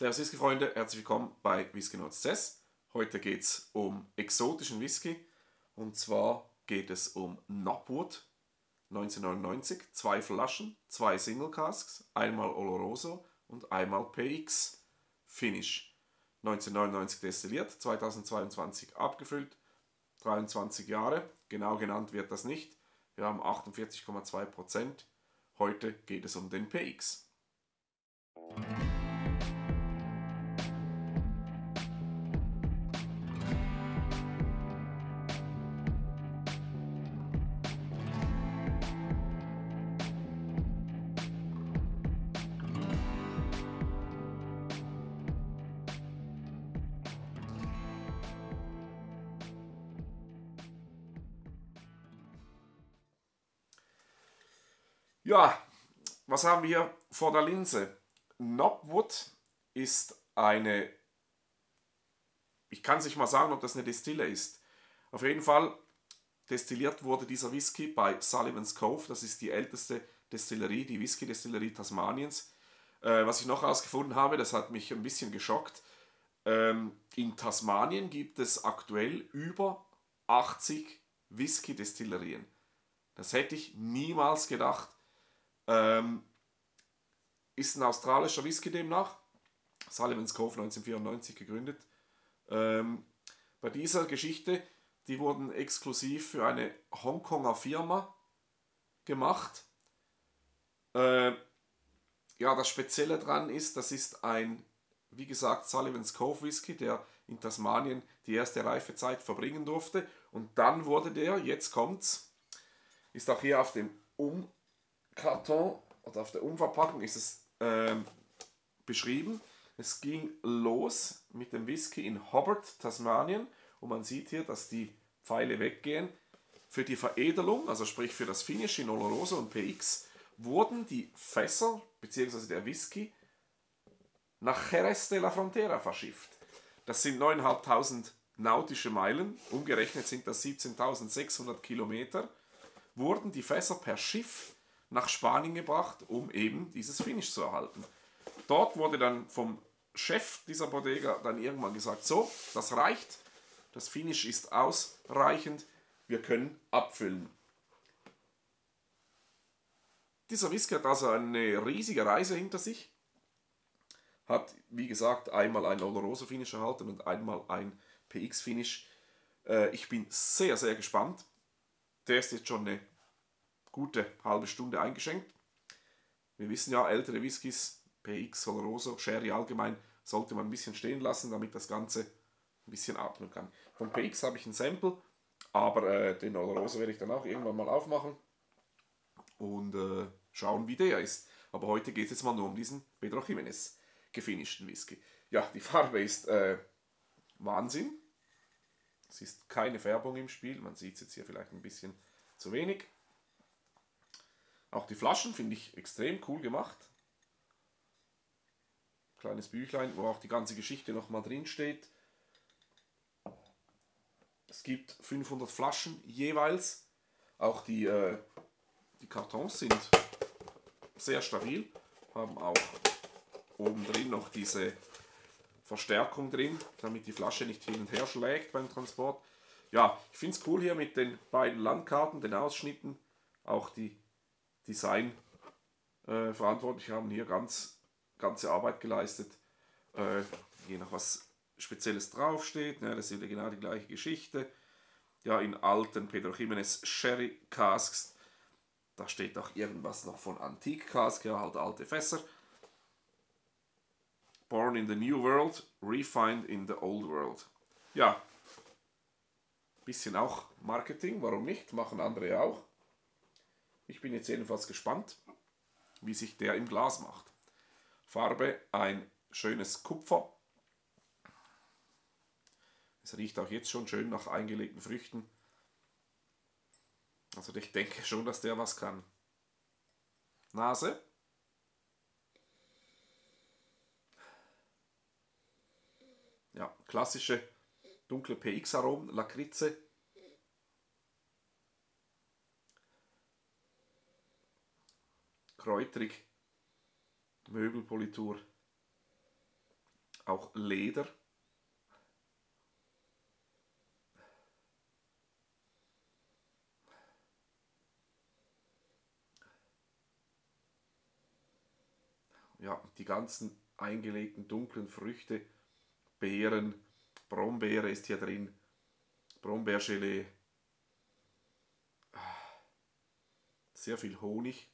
Servus Whisky-Freunde, herzlich willkommen bei Whisky Notes Cess. Heute geht es um exotischen Whisky und zwar geht es um Knopwood 1999, zwei Flaschen, zwei Single Casks, einmal Oloroso und einmal PX Finish. 1999 destilliert, 2022 abgefüllt, 23 Jahre, genau genannt wird das nicht. Wir haben 48,2%. Heute geht es um den PX. Ja, was haben wir hier vor der Linse? Knobwood ist eine, ich kann es nicht mal sagen, ob das eine Destille ist. Auf jeden Fall destilliert wurde dieser Whisky bei Sullivan's Cove. Das ist die älteste Destillerie, die Whisky-Destillerie Tasmaniens. Äh, was ich noch herausgefunden habe, das hat mich ein bisschen geschockt. Ähm, in Tasmanien gibt es aktuell über 80 Whisky-Destillerien. Das hätte ich niemals gedacht. Ähm, ist ein australischer Whisky demnach. Sullivan's Cove 1994 gegründet. Ähm, bei dieser Geschichte, die wurden exklusiv für eine Hongkonger Firma gemacht. Äh, ja, das Spezielle daran ist, das ist ein, wie gesagt, Sullivan's Cove Whisky, der in Tasmanien die erste Reifezeit verbringen durfte. Und dann wurde der, jetzt kommt's, ist auch hier auf dem Um Karton oder auf der Umverpackung ist es ähm, beschrieben. Es ging los mit dem Whisky in Hobart, Tasmanien. Und man sieht hier, dass die Pfeile weggehen. Für die Veredelung, also sprich für das Finish in Oloroso und PX, wurden die Fässer bzw. der Whisky nach Jerez de la Frontera verschifft. Das sind 9.500 nautische Meilen, umgerechnet sind das 17.600 Kilometer, wurden die Fässer per Schiff nach Spanien gebracht, um eben dieses Finish zu erhalten. Dort wurde dann vom Chef dieser Bodega dann irgendwann gesagt, so, das reicht, das Finish ist ausreichend, wir können abfüllen. Dieser Whisky hat also eine riesige Reise hinter sich, hat wie gesagt einmal ein Oloroso Finish erhalten und einmal ein PX Finish. Äh, ich bin sehr, sehr gespannt. Der ist jetzt schon eine gute halbe Stunde eingeschenkt. Wir wissen ja, ältere Whiskys, PX oder Rosa, Sherry allgemein, sollte man ein bisschen stehen lassen, damit das Ganze ein bisschen atmen kann. Von PX habe ich ein Sample, aber äh, den Oloroso werde ich dann auch irgendwann mal aufmachen und äh, schauen, wie der ist. Aber heute geht es jetzt mal nur um diesen Pedro Jimenez gefinischten Whisky. Ja, die Farbe ist äh, Wahnsinn. Es ist keine Färbung im Spiel, man sieht es jetzt hier vielleicht ein bisschen zu wenig. Auch die Flaschen finde ich extrem cool gemacht. Kleines Büchlein, wo auch die ganze Geschichte nochmal drin steht. Es gibt 500 Flaschen jeweils. Auch die, äh, die Kartons sind sehr stabil. Haben auch oben drin noch diese Verstärkung drin, damit die Flasche nicht hin und her schlägt beim Transport. Ja, ich finde es cool hier mit den beiden Landkarten, den Ausschnitten, auch die Design-Verantwortliche äh, haben hier ganz ganze Arbeit geleistet. Äh, je nach was Spezielles draufsteht, ne, das ist genau die gleiche Geschichte. Ja, in alten Pedro Jimenez Sherry Casks, da steht auch irgendwas noch von Antique Cask, ja, halt alte Fässer. Born in the New World, refined in the Old World. Ja, bisschen auch Marketing, warum nicht? Machen andere auch. Ich bin jetzt jedenfalls gespannt, wie sich der im Glas macht. Farbe ein schönes Kupfer. Es riecht auch jetzt schon schön nach eingelegten Früchten. Also ich denke schon, dass der was kann. Nase. Ja, klassische dunkle PX-Aromen, Lakritze, kräutrig, Möbelpolitur. auch Leder. Ja, die ganzen eingelegten dunklen Früchte, Beeren, Brombeere ist hier drin, Brombeergelee, sehr viel Honig,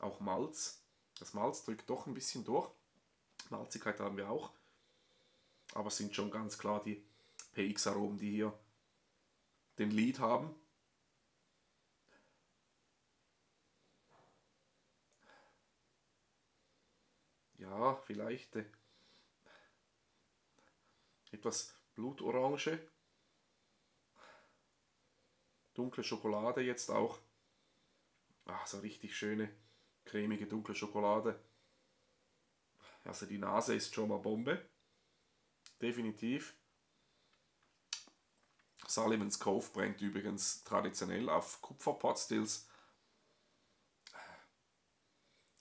auch Malz. Das Malz drückt doch ein bisschen durch. Malzigkeit haben wir auch. Aber es sind schon ganz klar die PX-Aromen, die hier den Lead haben. Ja, vielleicht äh, etwas Blutorange. Dunkle Schokolade jetzt auch. Ach, so richtig schöne, cremige, dunkle Schokolade. Also die Nase ist schon mal Bombe. Definitiv. Sullivans Cove brennt übrigens traditionell auf Kupferpotstills.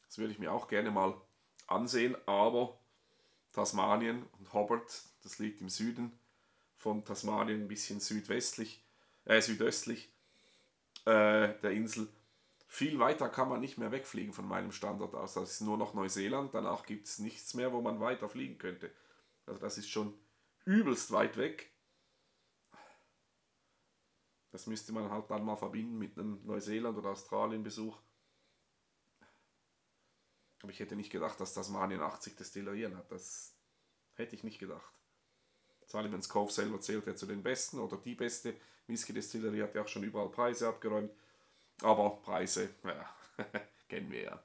Das würde ich mir auch gerne mal ansehen, aber Tasmanien und Hobart, das liegt im Süden von Tasmanien, ein bisschen südwestlich, äh, südöstlich äh, der Insel. Viel weiter kann man nicht mehr wegfliegen von meinem Standort aus. Das ist nur noch Neuseeland, danach gibt es nichts mehr, wo man weiter fliegen könnte. Also das ist schon übelst weit weg. Das müsste man halt dann mal verbinden mit einem Neuseeland- oder Australien-Besuch. Aber ich hätte nicht gedacht, dass Tasmanien 80 Destillerien hat. Das hätte ich nicht gedacht. Sullivan's Cove selber zählt ja zu den besten oder die beste Whisky-Destillerie, hat ja auch schon überall Preise abgeräumt. Aber Preise, ja, kennen wir ja.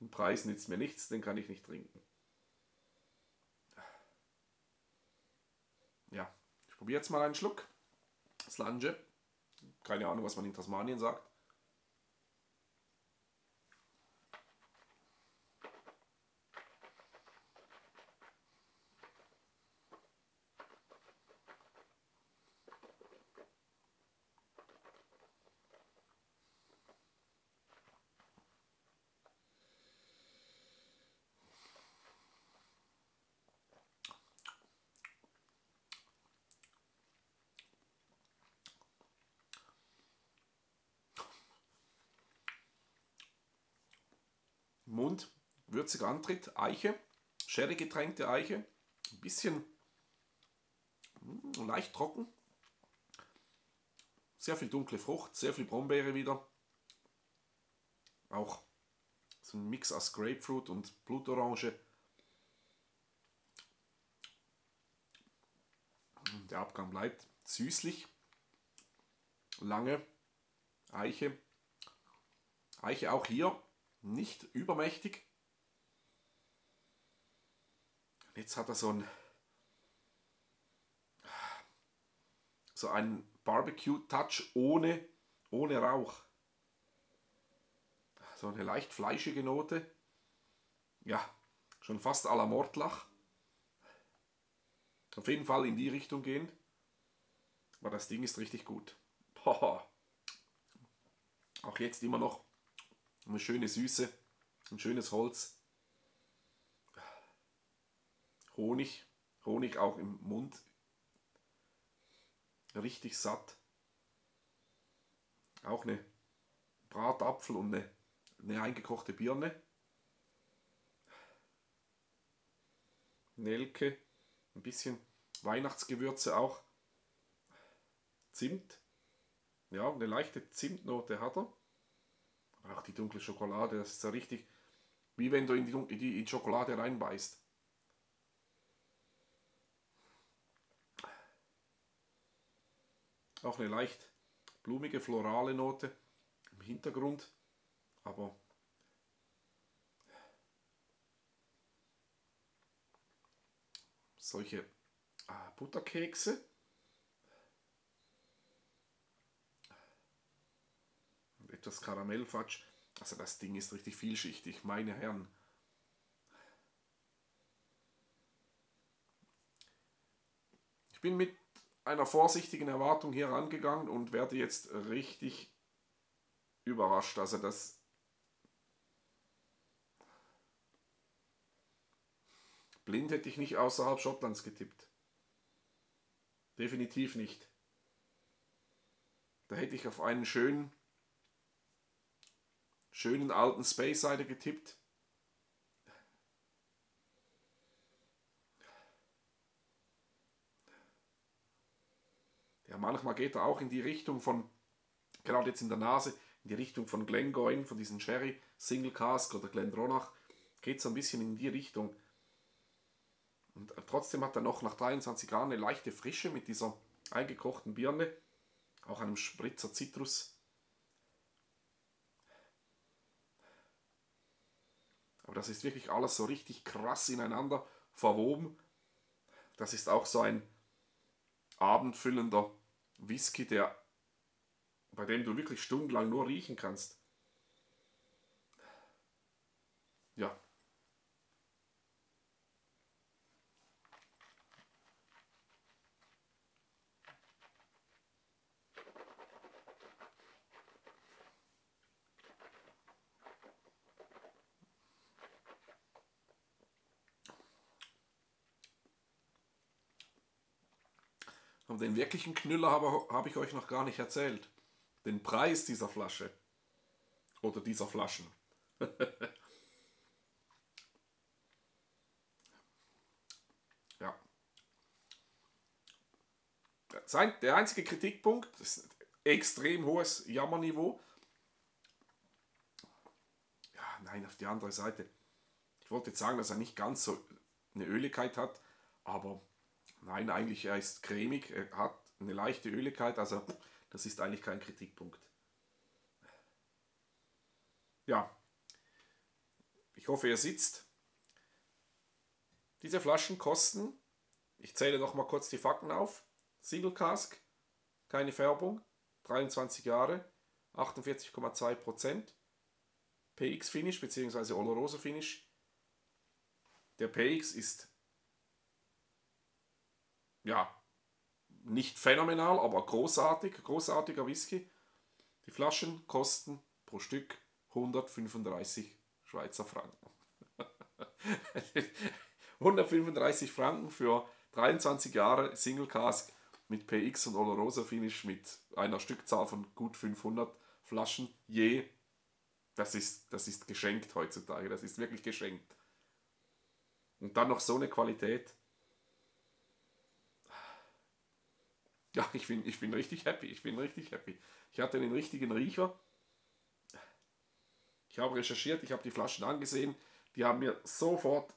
Ein Preis nützt mir nichts, den kann ich nicht trinken. Ja, ich probiere jetzt mal einen Schluck. Slange. Keine Ahnung, was man in Tasmanien sagt. Mund, würziger Antritt, Eiche, Sherry getränkte Eiche, ein bisschen hm, leicht trocken, sehr viel dunkle Frucht, sehr viel Brombeere wieder, auch so ein Mix aus Grapefruit und Blutorange. Der Abgang bleibt süßlich, lange Eiche. Eiche auch hier nicht übermächtig. Jetzt hat er so ein so einen Barbecue-Touch ohne, ohne Rauch. So eine leicht fleischige Note. Ja, schon fast à la Mordlach. Auf jeden Fall in die Richtung gehen. Aber das Ding ist richtig gut. Boah. Auch jetzt immer noch eine schöne Süße, ein schönes Holz. Honig, Honig auch im Mund. Richtig satt. Auch eine Bratapfel und eine, eine eingekochte Birne. Nelke, ein bisschen Weihnachtsgewürze auch. Zimt. Ja, eine leichte Zimtnote hat er. Auch die dunkle Schokolade, das ist ja richtig, wie wenn du in die, in die Schokolade reinbeißt. Auch eine leicht blumige, florale Note im Hintergrund, aber solche ah, Butterkekse. etwas Karamellfatsch. Also das Ding ist richtig vielschichtig, meine Herren. Ich bin mit einer vorsichtigen Erwartung hier rangegangen und werde jetzt richtig überrascht. Also das blind hätte ich nicht außerhalb Schottlands getippt. Definitiv nicht. Da hätte ich auf einen schönen, schönen alten Space Sider getippt. Ja, manchmal geht er auch in die Richtung von, gerade jetzt in der Nase, in die Richtung von Glengoyne, von diesen Sherry Single Cask oder Glendronach, geht so ein bisschen in die Richtung. Und trotzdem hat er noch nach 23 Jahren eine leichte Frische mit dieser eingekochten Birne, auch einem Spritzer Zitrus. Aber das ist wirklich alles so richtig krass ineinander verwoben. Das ist auch so ein abendfüllender Whisky, der, bei dem du wirklich stundenlang nur riechen kannst. Ja. Und den wirklichen Knüller habe, habe ich euch noch gar nicht erzählt. Den Preis dieser Flasche. Oder dieser Flaschen. ja. Der einzige Kritikpunkt ist extrem hohes Jammerniveau. Ja, nein, auf die andere Seite. Ich wollte jetzt sagen, dass er nicht ganz so eine Öligkeit hat, aber Nein, eigentlich er ist cremig, er hat eine leichte Öligkeit, also das ist eigentlich kein Kritikpunkt. Ja, ich hoffe, ihr sitzt. Diese Flaschen kosten, ich zähle noch mal kurz die Fakten auf. Single Cask, keine Färbung, 23 Jahre, 48,2%. PX Finish bzw. Oloroso Finish. Der PX ist ja, nicht phänomenal, aber großartig, großartiger Whisky. Die Flaschen kosten pro Stück 135 Schweizer Franken. 135 Franken für 23 Jahre Single Cask mit PX und Oloroso Finish mit einer Stückzahl von gut 500 Flaschen je. Das ist, das ist geschenkt heutzutage, das ist wirklich geschenkt. Und dann noch so eine Qualität. Ja, ich bin, ich bin richtig happy. Ich bin richtig happy. Ich hatte den richtigen Riecher. Ich habe recherchiert, ich habe die Flaschen angesehen. Die haben mir sofort,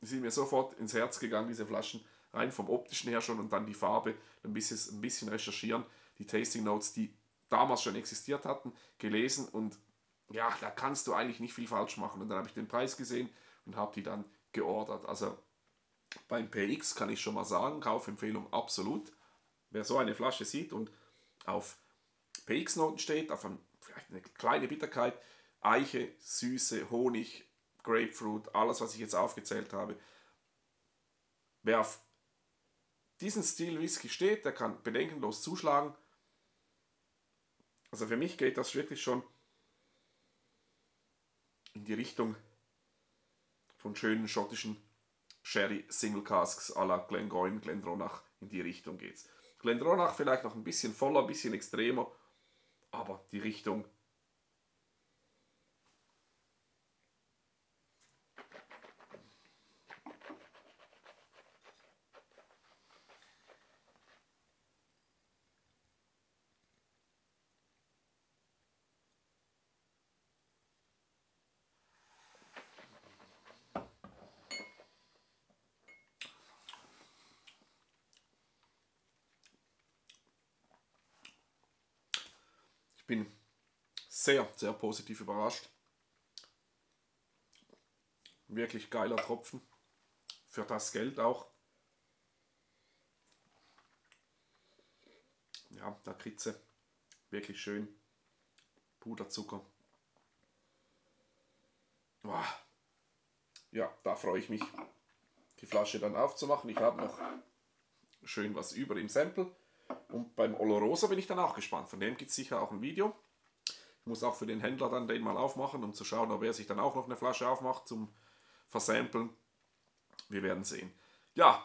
die sind mir sofort ins Herz gegangen, diese Flaschen. Rein vom optischen her schon und dann die Farbe. Ein bisschen, ein bisschen recherchieren. Die Tasting Notes, die damals schon existiert hatten, gelesen und ja, da kannst du eigentlich nicht viel falsch machen. Und dann habe ich den Preis gesehen und habe die dann geordert. Also beim PX kann ich schon mal sagen, Kaufempfehlung absolut. Wer so eine Flasche sieht und auf PX-Noten steht, auf ein, vielleicht eine kleine Bitterkeit, Eiche, Süße, Honig, Grapefruit, alles, was ich jetzt aufgezählt habe. Wer auf diesen Stil Whisky steht, der kann bedenkenlos zuschlagen. Also für mich geht das wirklich schon in die Richtung von schönen schottischen Sherry Single Casks à la Glengoyne, Glendronach, in die Richtung geht's. Glendronach vielleicht noch ein bisschen voller, ein bisschen extremer, aber die Richtung Ich bin sehr, sehr positiv überrascht. Wirklich geiler Tropfen. Für das Geld auch. Ja, der Kritze. Wirklich schön. Puderzucker. Ja, da freue ich mich, die Flasche dann aufzumachen. Ich habe noch schön was über im Sample. Und beim Olorosa bin ich dann auch gespannt. Von dem gibt es sicher auch ein Video. Ich muss auch für den Händler dann den mal aufmachen, um zu schauen, ob er sich dann auch noch eine Flasche aufmacht zum versampeln. Wir werden sehen. Ja,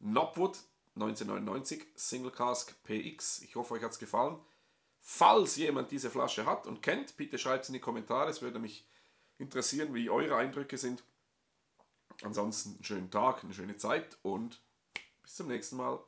Knobwood 1999 Single Cask PX. Ich hoffe, euch hat es gefallen. Falls jemand diese Flasche hat und kennt, bitte schreibt es in die Kommentare. Es würde mich interessieren, wie eure Eindrücke sind. Ansonsten einen schönen Tag, eine schöne Zeit und bis zum nächsten Mal.